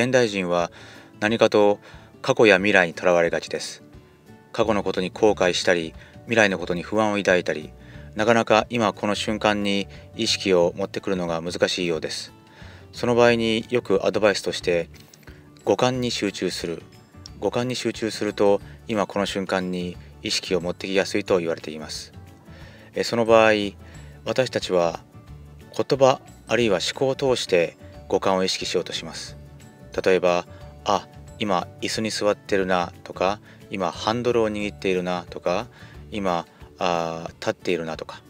現代人は何かと過去や未来にとらわれがちです。過去のことに後悔したり未来のことに不安を抱いたりなかなか今この瞬間に意識を持ってくるのが難しいようです。その場合によくアドバイスとして五感に集中する。五感に集中すると今この瞬間に意識を持ってきやすいと言われています。その場合私たちは言葉あるいは思考を通して五感を意識しようとします。例えばあ今椅子に座ってるなとか今ハンドルを握っているなとか今あ立っているなとか。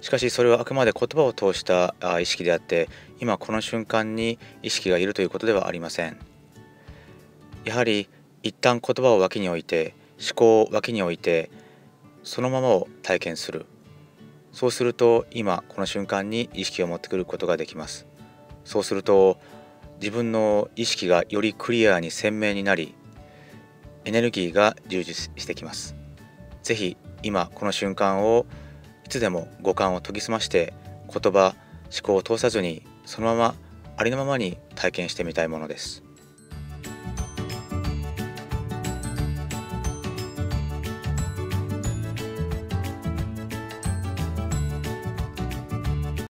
しかしそれはあくまで言葉を通した意識であって今この瞬間に意識がいるということではありません。やはり一旦言葉を脇に置いて思考を脇に置いてそのままを体験する。そうすると今この瞬間に意識を持ってくることができます。そうすると自分の意識がよりクリアに鮮明になりエネルギーが充実してきます。是非今この瞬間をいつでも五感を研ぎ澄まして言葉思考を通さずにそのままありのままに体験してみたいものです。